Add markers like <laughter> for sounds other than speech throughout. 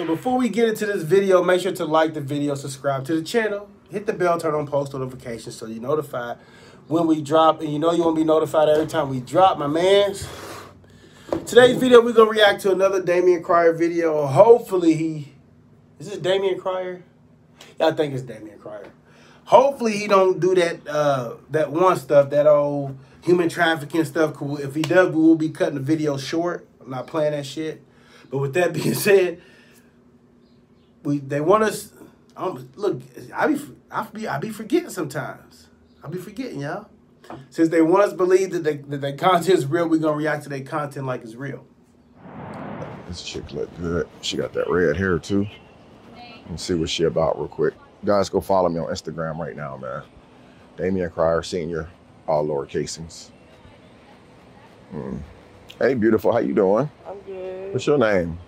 So before we get into this video, make sure to like the video, subscribe to the channel, hit the bell, turn on post notifications so you're notified when we drop. And you know you want to be notified every time we drop, my mans. Today's video, we're going to react to another Damion Cryer video. Hopefully he... Is this Damion Cryer? Yeah, I think it's Damion Cryer. Hopefully he don't do that uh, that one stuff, that old human trafficking stuff. If he does, we will be cutting the video short. I'm not playing that shit. But with that <laughs> being said, we they want us. Um, look, I be I be I be forgetting sometimes. I be forgetting, y'all. Since they want us to believe that they, that their content is real, we're gonna react to their content like it's real. This chick look good. She got that red hair too. Let's see what she about real quick. Guys, go follow me on Instagram right now, man. Damion Cryer Senior, all lower casings. Mm. Hey, beautiful. How you doing? I'm good. What's your name?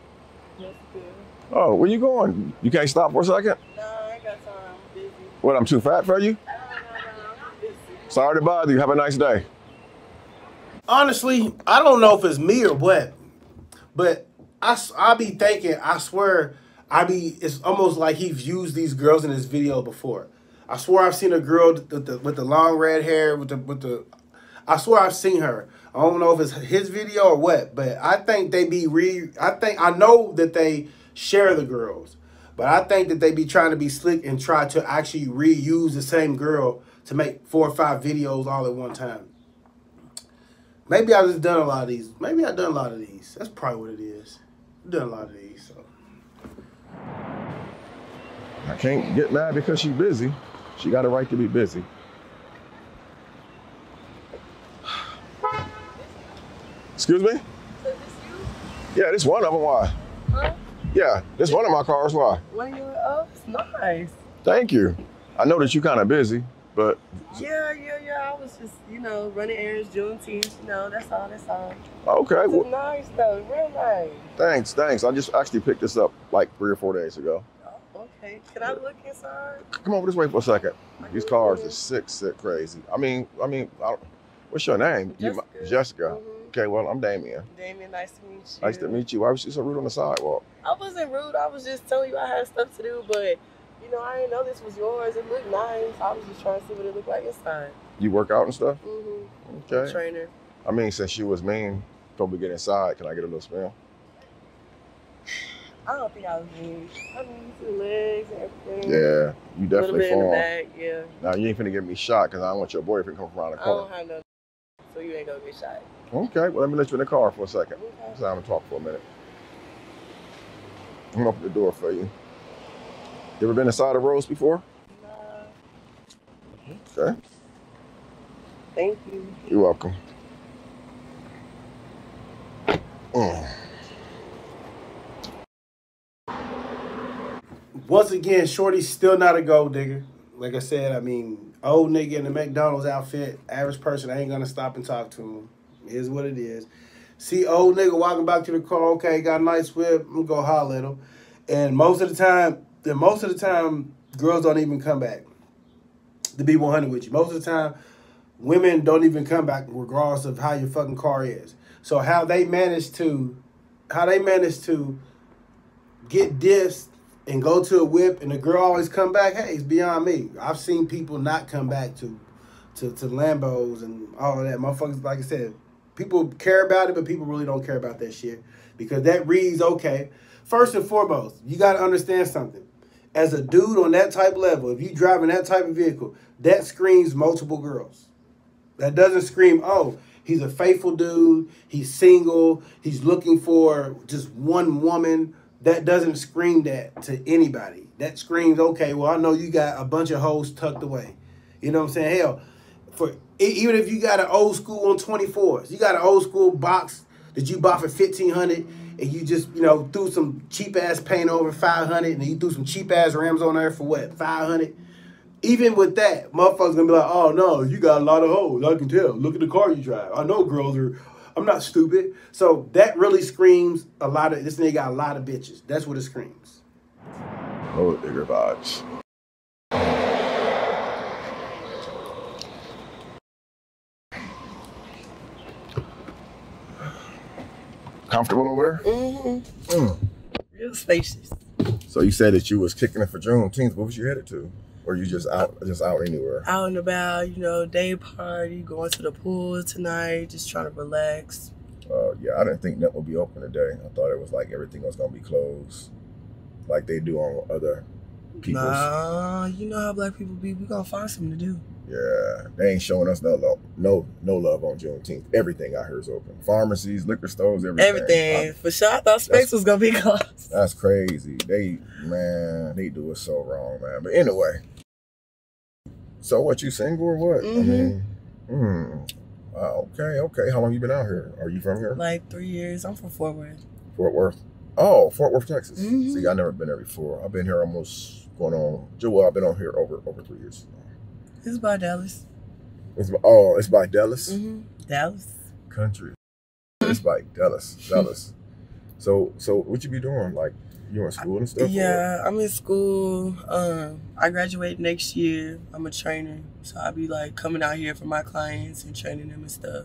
That's good. Oh, where you going? You can't stop for a second? No, I got time. I'm busy. What, I'm too fat for you? No, no, no, Sorry to bother you. Have a nice day. Honestly, I don't know if it's me or what, but I I be thinking. I swear, I be. It's almost like he's used these girls in his video before. I swear I've seen a girl with the, with the long red hair with the with the. I swear I've seen her. I don't know if it's his video or what, but I think they be re. I think I know that they share the girls, but I think that they be trying to be slick and try to actually reuse the same girl to make four or five videos all at one time. Maybe I've just done a lot of these. Maybe I've done a lot of these. That's probably what it is. I've done a lot of these. So I can't get mad because she's busy. She got a right to be busy. <sighs> Excuse me? Yeah, this one of them. Why? Yeah, this one of my cars. Why? One of your oh, it's nice. Thank you. I know that you're kind of busy, but Yeah, yeah, yeah. I was just, you know, running errands, Juneteenth. You know, that's all. That's all. okay. It's Well, nice though, real nice. thanks, thanks. I just actually picked this up like three or four days ago. Oh, okay. Can I look inside? Come over this way for a second. These cars are sick, sick, crazy. I mean, I mean, I what's your name? You- Jessica. Jessica. Mhm. Okay, well, I'm Damion. Damion, nice to meet you. Nice to meet you. Why was you so rude on the sidewalk? I wasn't rude. I was just telling you I had stuff to do, but you know, I didn't know this was yours. It looked nice. I was just trying to see what it looked like inside. You work out and stuff? Mm-hmm. Okay. Trainer. I mean, since you was mean, to get inside. Can I get a little smell? I don't think I was mean. I mean, you see the legs and everything. Yeah, you definitely bit in the fall. back, yeah. Now you ain't finna get me shot because I don't want your boyfriend come from around the corner. I don't have no, so you ain't gonna get shot. Okay, well let me let you in the car for a second. Okay. So I'm gonna talk for a minute. I'm gonna open the door for you. You ever been inside a Rolls before? Nah, Okay, thank you. you're welcome. Mm. once again, Shorty's still not a gold digger. Like I said, I mean, old nigga in the McDonald's outfit, average person I ain't gonna stop and talk to him. Is what it is. See old nigga walking back to the car, okay, got a nice whip, I'm gonna go holler at him. And most of the time, and most of the time, girls don't even come back. To be 100 with you. Most of the time, women don't even come back regardless of how your fucking car is. So how they manage to, how they manage to get dissed and go to a whip and the girl always come back, hey, it's beyond me. I've seen people not come back to to, to Lambos and all of that. Motherfuckers, like I said, people care about it, but people really don't care about that shit. Because that reads okay. First and foremost, you gotta understand something. As a dude on that type level, if you driving that type of vehicle, that screams multiple girls. That doesn't scream, oh, he's a faithful dude, he's single, he's looking for just one woman. That doesn't scream that to anybody. That screams, okay, well, I know you got a bunch of hoes tucked away. You know what I'm saying? Hell, for even if you got an old school on 24s, you got an old school box that you bought for 1500 and you just, you know, threw some cheap ass paint over 500 and you threw some cheap ass rims on there for what, 500? Even with that, motherfuckers gonna be like, oh no, you got a lot of hoes. I can tell. Look at the car you drive. I know girls are. I'm not stupid. So that really screams a lot of this nigga got a lot of bitches. That's what it screams. Oh, digger vibes. Comfortable over there? Mm-hmm. Mm. Real spacious. So you said that you was kicking it for Juneteenth. What was you headed to? Or you just out just out anywhere? Out and about, you know, day party, going to the pool tonight, just trying to relax. Uh, yeah, I didn't think that would be open today. I thought it was like everything was gonna be closed, like they do on other people's. Nah, you know how black people be. We gonna find something to do. Yeah, they ain't showing us no love, no no love on Juneteenth. Everything I heard is open. Pharmacies, liquor stores, everything. Everything. I- For sure, I thought space was gonna be <laughs> closed. that's crazy. They man, they do it so wrong, man. But anyway, so what? You single or what? I Mhm. mean, hmm. Uh, okay, okay. How long you been out here? Are you from here? Like three years. I'm from Fort Worth. Fort Worth. Oh, Fort Worth, Texas. Mhm. See, I never been there before. I've been here almost going on. Well, I've been on here over over three years. It's by Dallas. It's by, oh, it's by Dallas hmm Dallas. Country. It's by Dallas, <laughs> Dallas. So, so what you be doing? Like, you in school and stuff? or- Yeah, I'm in school. Um, I graduate next year. I'm a trainer, so I'll be like coming out here for my clients and training them and stuff.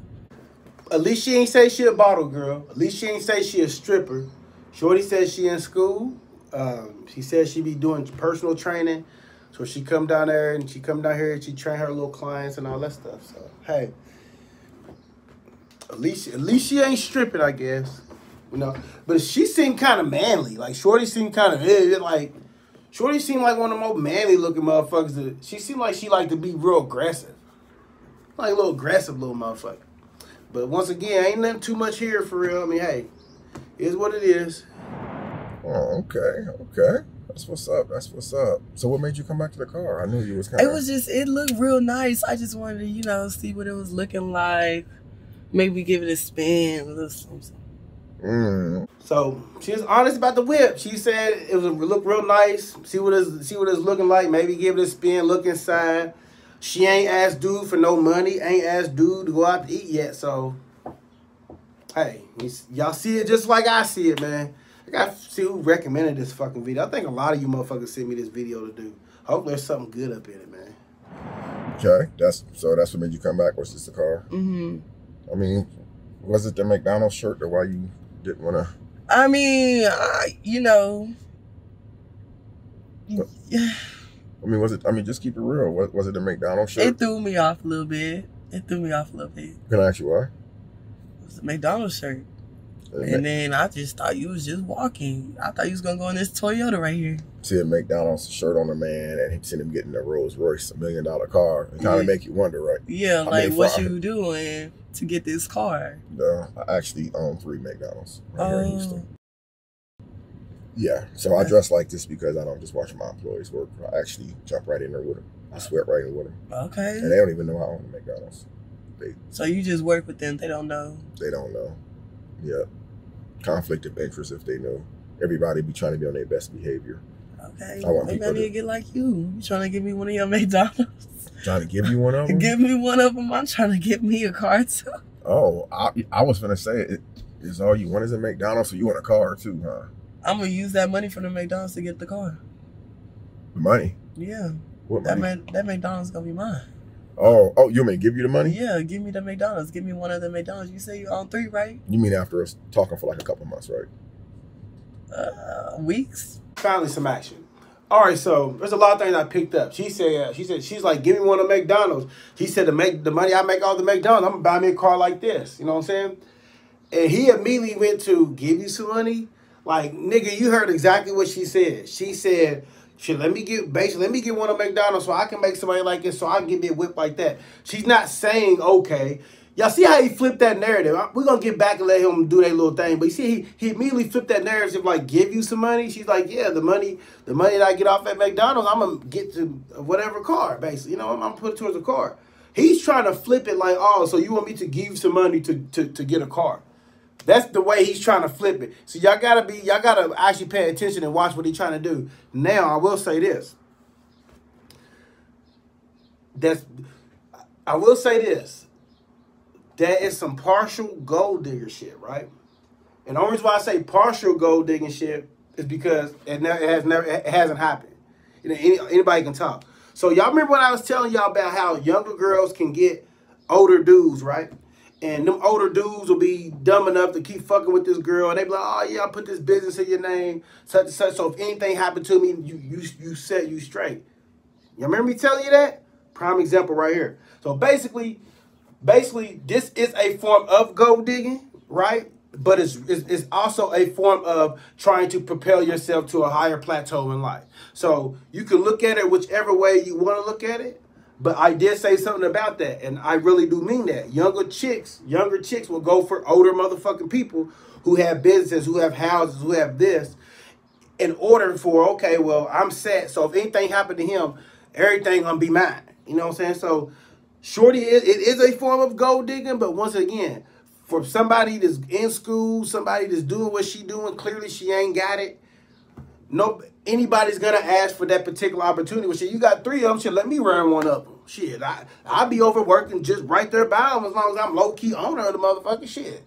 At least she ain't say she a bottle girl. At least she ain't say she a stripper. Shorty says she in school. Um, she says she be doing personal training. So she come down there and she come down here and she train her little clients and all that stuff. So hey, at least at least she ain't stripping, I guess. You know, but she seemed kind of manly. Like Shorty seemed kind of eh, like Shorty seemed like one of the most manly looking motherfuckers. That, she seemed like she like to be real aggressive, like a little aggressive little motherfucker. But once again, ain't nothing too much here for real. I mean, hey, is what it is. Oh, okay, okay. That's what's up. That's what's up. So, what made you come back to the car? I knew you was kind It was just it looked real nice. I just wanted to, you know, see what it was looking like. Maybe give it a spin, a little something. Mm, So she was honest about the whip. She said it was look real nice. See what it's see what it's looking like. Maybe give it a spin. Look inside. She ain't asked dude for no money. Ain't asked dude to go out to eat yet. So hey, y'all see it just like I see it, man. I got to see who recommended this fucking video. I think a lot of you motherfuckers sent me this video to do. Hopefully there's something good up in it, man. okay. That's so. That's what made you come back. Was just the car? Mm-hmm. I mean, was it the McDonald's shirt or why you didn't want to? I mean, I, you know, yeah, I mean, was it? I mean, just keep it real. Was, was it the McDonald's shirt? it threw me off a little bit. It threw me off a little bit. Can I ask you why? It was a McDonald's shirt. And then I just thought you was just walking. I thought you was gonna go in this Toyota right here. see a McDonald's shirt on a man and he seen him getting a Rolls Royce, a million dollar car. It kind Yeah. of make you wonder, right? Yeah, I like mean, what you doing to get this car? No, I actually own three McDonald's right here in Oh, Houston. Yeah, so I dress like this because I don't just watch my employees work. I actually jump right in there with them. I sweat right in with them, okay. and they don't even know I own a McDonald's. So you just work with them. They don't know. They don't know. Yeah, conflict of interest if they know. Everybody be trying to be on their best behavior. Okay. I want Maybe I people need to- to get like you. You trying to give me one of your McDonald's? Trying to give you one of <laughs> them. give me one of them. I'm trying to get me a car too. oh, I, I was gonna say it is all you want is a McDonald's, so you want a car too, huh? I'm gonna use that money from the McDonald's to get the car. Money. Yeah, What that money? that McDonald's gonna be mine. Oh, oh, you want me to give you the money? Yeah, give me the McDonald's. Give me one of the McDonald's. You say you own three, right? You mean after us talking for like a couple months, right? Uh, weeks. finally some action. All right, so there's a lot of things I picked up. She said, she said, she's like, give me one of McDonald's. She said, to make the money I make all the McDonald's, I'm gonna buy me a car like this. You know what I'm saying? And he immediately went to give you some money. Like, nigga, you heard exactly what she said. She said, shit, let me get basically let me get one of McDonald's so I can make somebody like this, so I can get me a whip like that. She's not saying, okay. Y'all see how he flipped that narrative? We're gonna get back and let him do that little thing. But you see, he, he immediately flipped that narrative like give you some money. She's like, yeah, the money, the money that I get off at McDonald's, I'm gonna get to whatever car, basically. You know, I'm, I'm put it towards a car. He's trying to flip it like, oh, so you want me to give you some money to, to, to get a car. That's the way he's trying to flip it. So y'all gotta be, y'all gotta actually pay attention and watch what he's trying to do. Now, I will say this. That's, I will say this. That is some partial gold digger shit, right? And the only reason why I say partial gold digging shit is because it, never, it has never, it hasn't happened. You know, any, anybody can talk. So y'all remember when I was telling y'all about how younger girls can get older dudes, right? And them older dudes will be dumb enough to keep fucking with this girl, and they be like, "Oh yeah, I put this business in your name, such and such. So if anything happened to me, you you you set you straight." You remember me telling you that? Prime example right here. So basically, basically, this is a form of gold digging, right? But it's, it's, it's also a form of trying to propel yourself to a higher plateau in life. So you can look at it whichever way you want to look at it. But I did say something about that, and I really do mean that. Younger chicks, younger chicks will go for older motherfucking people who have businesses, who have houses, who have this, in order for okay, well, I'm set. So if anything happened to him, everything gonna be mine. You know what I'm saying? So shorty is it is a form of gold digging, but once again, for somebody that's in school, somebody that's doing what she doing, clearly she ain't got it. No, anybody's gonna ask for that particular opportunity. Well, shit, you got three of them. Shit, let me run one of them. Shit, I I'll be overworking just right there by them as long as I'm low key owner of the motherfucking shit.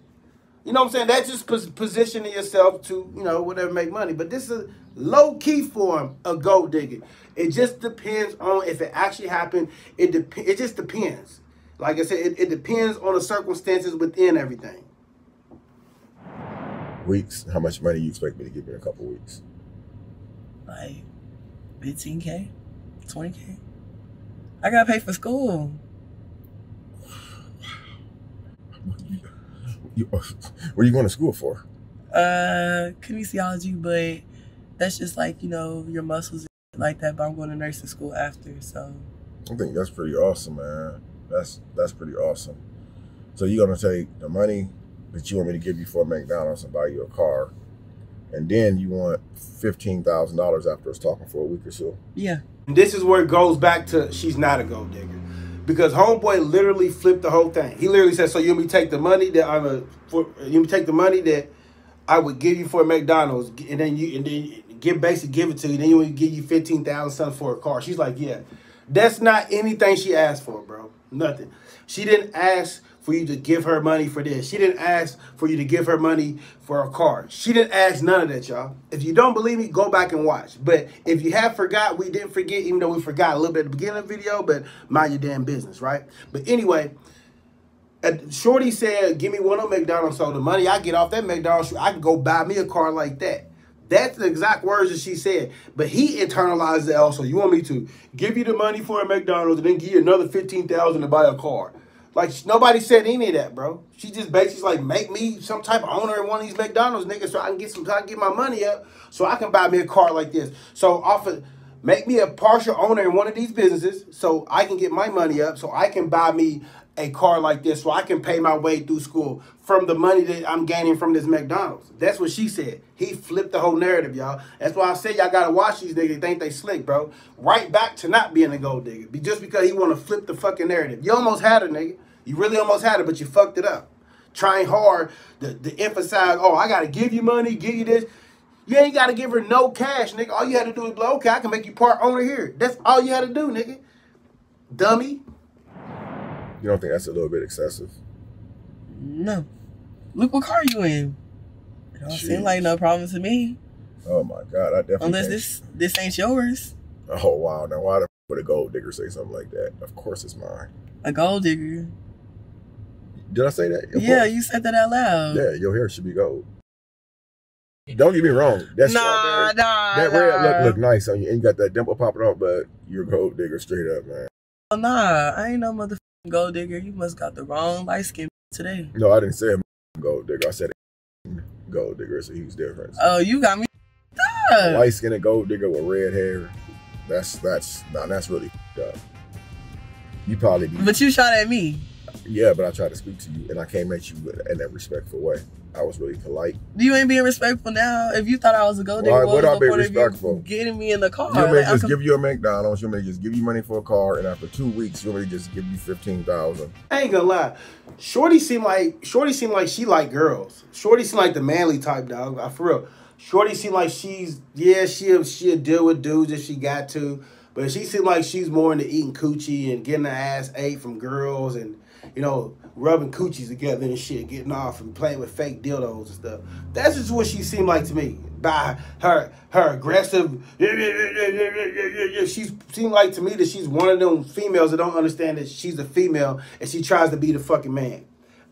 You know what I'm saying? That's just pos- positioning yourself to you know whatever make money. But this is low key form of gold digging. It just depends on if it actually happened. It dep- It just depends. Like I said, it, it depends on the circumstances within everything. Weeks. How much money you expect me to give in a couple weeks? Like 15K, 20K. I gotta pay for school. You, what are you going to school for? Uh, kinesiology, but that's just like, you know, your muscles like that. But I'm going to nursing school after, so. I think that's pretty awesome, man. That's that's pretty awesome. So you're gonna take the money that you want me to give you for McDonald's and buy you a car, and then you want fifteen thousand dollars after us talking for a week or so. Yeah. And this is where it goes back to she's not a gold digger. Because homeboy literally flipped the whole thing. He literally said, "So you want me take the money that I'm a, uh, for, you want me take the money that I would give you for McDonald's, and then you and then give basically give it to you. Then you want to give you fifteen thousand something for a car." She's like, "Yeah, that's not anything she asked for, bro. Nothing. She didn't ask for you to give her money for this. She didn't ask for you to give her money for a car. She didn't ask none of that, y'all. If you don't believe me, go back and watch. But if you have forgot, we didn't forget, even though we forgot a little bit at the beginning of the video, but mind your damn business, right? But anyway, Shorty said, give me one of McDonald's, so the money I get off that McDonald's, I can go buy me a car like that. That's the exact words that she said. But he internalized it also. You want me to give you the money for a McDonald's and then give you another 15000 to buy a car. Like nobody said any of that, bro. She just basically like make me some type of owner in one of these McDonald's niggas so I can get some so I can get my money up so I can buy me a car like this. So offer make me a partial owner in one of these businesses so I can get my money up so I can buy me a car like this so I can pay my way through school from the money that I'm gaining from this McDonald's. That's what she said. He flipped the whole narrative, y'all. That's why I said y'all gotta watch these niggas. They think they slick, bro. Right back to not being a gold digger. Be just because he wanna flip the fucking narrative. You almost had it, nigga. You really almost had it, but you fucked it up. Trying hard to, to emphasize, oh, I gotta give you money, give you this. You ain't gotta give her no cash, nigga. All you had to do is blow, okay, I can make you part owner here. That's all you had to do, nigga. Dummy. You don't think that's a little bit excessive? No. Look what car you in. It don't seem like no problem to me. Oh my god, I definitely. Unless this this ain't yours. Oh wow, now why the would a gold digger say something like that? Of course it's mine. A gold digger. Did I say that? Of yeah, course. you said that out loud. Yeah, your hair should be gold. Don't get me wrong. That's nah, nah, That nah. red look look nice on you, and you got that dimple popping out, but you're a gold digger straight up, man. Oh, nah, I ain't no motherfucking gold digger. You must got the wrong light skin today. No, I didn't say a gold digger. I said a gold digger. It's a huge difference. Oh, you got me. up. Light skinned gold digger with red hair. That's that's nah, that's really up. You probably be, But you shot at me. yeah, but I tried to speak to you and I came at you in that respectful way. I was really polite. You ain't being respectful now. If you thought I was a gold Why digger, would what I was be the point of you respectful? getting me in the car? You want me Like, just conf- give you a McDonald's? You want me to just give you money for a car, and after two weeks, you want me to just give you fifteen thousand? I ain't gonna lie. Shorty seemed like Shorty seemed like she like girls. Shorty seemed like the manly type dog. I, for real. Shorty seemed like she's yeah she'll she'll deal with dudes if she got to, but she seemed like she's more into eating coochie and getting her ass ate from girls and you know rubbing coochies together and shit, getting off and playing with fake dildos and stuff. That's just what she seemed like to me. By her her aggressive, she seemed like to me that she's one of them females that don't understand that she's a female and she tries to be the fucking man.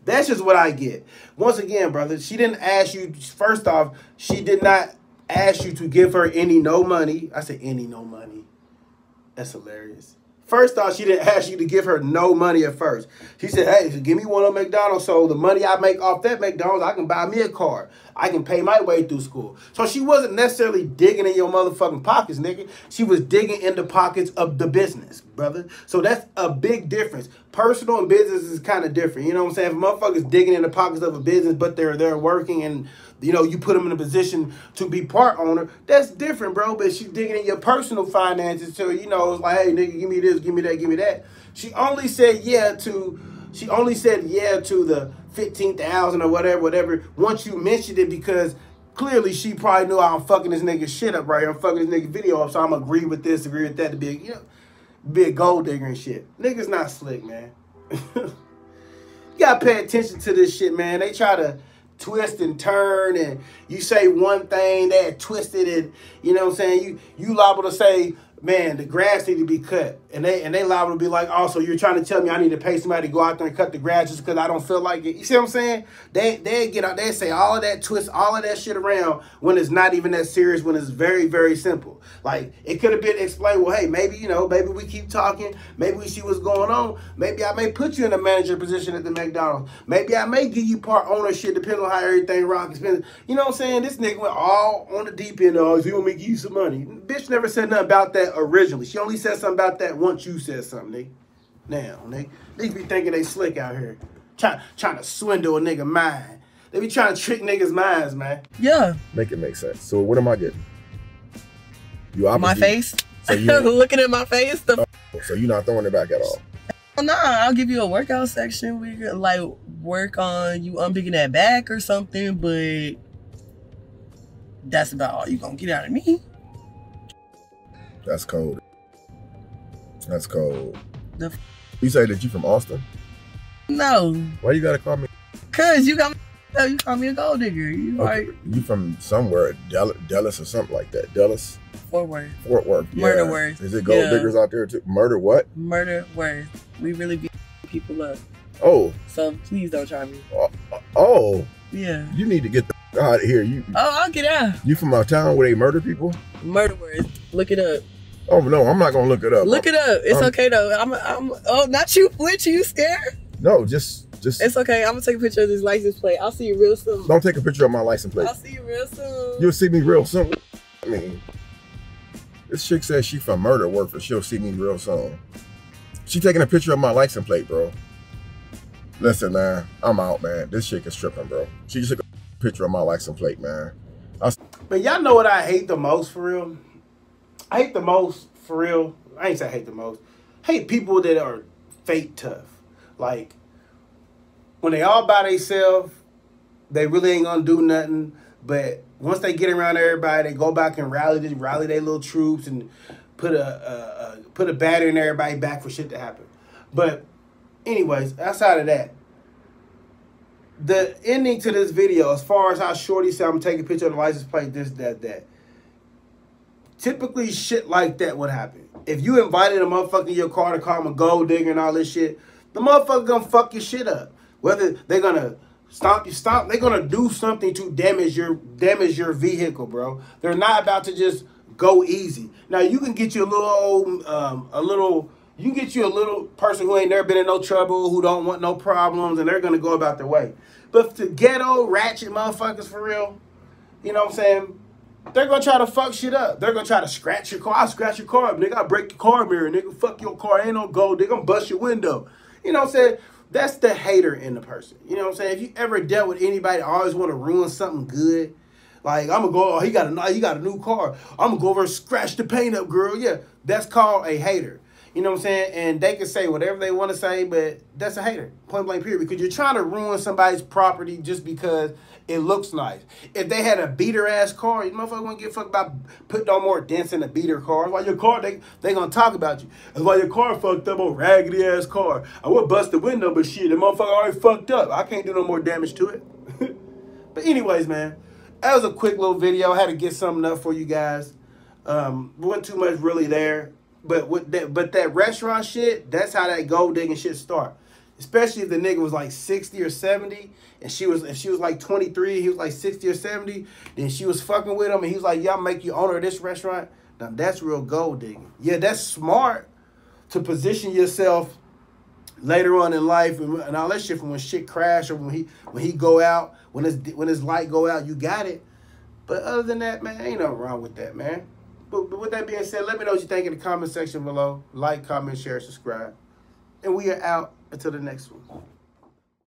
That's just what I get. Once again, brother, she didn't ask you. First off, she did not ask you to give her any no money. I said any no money. That's hilarious. First off, she didn't ask you to give her no money at first. She said, hey, give me one of McDonald's so the money I make off that McDonald's, I can buy me a car. I can pay my way through school. So she wasn't necessarily digging in your motherfucking pockets, nigga. She was digging in the pockets of the business, brother. So that's a big difference. Personal and business is kind of different. You know what I'm saying? If motherfuckers digging in the pockets of a business, but they're they're working and you know, you put them in a position to be part owner, that's different, bro. But she's digging in your personal finances. So, you know, it's like, hey, nigga, give me this, give me that, give me that. She only said yeah to, she only said yeah to the 15,000 or whatever, whatever, once you mentioned it because clearly she probably knew I'm fucking this nigga shit up right here. I'm fucking this nigga video up, so I'm agree with this, agree with that to be, a, you know, be a gold digger and shit. Niggas not slick, man. <laughs> you gotta pay attention to this shit, man. They try to twist and turn and you say one thing that twisted it you know what i'm saying you you liable to say man, the grass need to be cut. And they and they liable to be like, oh, you're trying to tell me I need to pay somebody to go out there and cut the grass just because I don't feel like it. You see what I'm saying? They they get out, they say all of that twist, all of that shit around when it's not even that serious, when it's very, very simple. Like it could have been explained, well, hey, maybe, you know, maybe we keep talking, maybe we see what's going on. Maybe I may put you in a manager position at the McDonald's. Maybe I may give you part ownership depending on how everything rock is. You know what I'm saying? This nigga went all on the deep end. Oh, he to give you some money. Bitch never said nothing about that originally. She only said something about that once you said something, nigga. Now, nigga. Niggas be thinking they slick out here. Try, trying to swindle a nigga mind. They be trying to trick niggas' minds, man. Yeah. Make it make sense. So what am I getting? You obviously, my face? So you <laughs> looking at my face? The oh, so you're not throwing it back at all? Nah, I'll give you a workout section. We could like work on you unpicking that back or something, but that's about all you gonna get out of me. That's cold. That's cold. The you say that you from Austin? No. Why you gotta call me? Cause you got you call me a gold digger. You okay. like you from somewhere, Dallas or something like that. Dallas. Fort Worth. Fort Worth. Yeah. Murder Worth. Is it gold yeah. diggers out there too? Murder what? Murder Worth. We really beat people up. Oh. So please don't try me. Uh, oh. Yeah. You need to get the out of here. You. Oh, I'll get out. You from a town where they murder people? Murder Worth. Look it up. Oh no, I'm not gonna look it up. Look I'm, it up. It's I'm, okay though. I'm, I'm. Oh, not you, Flinch. You scared? No, just, just. It's okay. I'm gonna take a picture of this license plate. I'll see you real soon. Don't take a picture of my license plate. I'll see you real soon. You'll see me real soon. I mean, this chick says she from Murder Worth, but she'll see me real soon. She taking a picture of my license plate, bro. Listen, man, I'm out, man. This chick is tripping, bro. She just took a picture of my license plate, man. I... But y'all know what I hate the most for real? I hate the most for real. I ain't say I hate the most. I hate people that are fake tough. Like when they all by themselves, they really ain't gonna do nothing. But once they get around everybody, they go back and rally rally their little troops and put a, a, a put a batter in everybody back for shit to happen. But anyways, outside of that, the ending to this video, as far as how Shorty said, I'm take a picture of the license plate, this, that, that typically shit like that would happen. If you invited a motherfucker in your car to call him a gold digger and all this shit, the motherfucker gonna fuck your shit up. Whether they're gonna stomp you, stomp, they're gonna do something to damage your damage your vehicle, bro. They're not about to just go easy. Now you can get you a little um, a little you can get you a little person who ain't never been in no trouble, who don't want no problems, and they're gonna go about their way. But to ghetto ratchet motherfuckers for real, you know what I'm saying? They're gonna try to fuck shit up. They're gonna try to scratch your car. I scratch your car up, nigga. I break your car mirror, nigga. Fuck your car. Ain't no gold. They gonna bust your window. You know what I'm saying? That's the hater in the person. You know what I'm saying? If you ever dealt with anybody always want to ruin something good, like I'm gonna go, oh, he got a he got a new car. I'm gonna go over and scratch the paint up, girl. Yeah, that's called a hater. You know what I'm saying? And they can say whatever they want to say, but that's a hater. Point blank period. Because you're trying to ruin somebody's property just because it looks nice. If they had a beater ass car, you motherfucker wouldn't give a fuck about putting no more dents in a beater car. That's why your car, they they gonna talk about you. That's why your car fucked up, a raggedy ass car. I would bust the window, but shit, the motherfucker already fucked up. I can't do no more damage to it. <laughs> but anyways, man, that was a quick little video. I had to get something up for you guys. Um, wasn't too much really there. But with that, but that restaurant shit, that's how that gold digging shit start. Especially if the nigga was like 60 or 70 and she was if she was like 23, he was like 60 or 70, then she was fucking with him and he was like, Y'all make you owner of this restaurant. Now that's real gold digging. Yeah, that's smart to position yourself later on in life and, and all that shit from when shit crash or when he when he go out, when his when his light go out, you got it. But other than that, man, ain't nothing wrong with that, man. But, but with that being said, let me know what you think in the comment section below. Like, comment, share, subscribe. And we are out until the next one.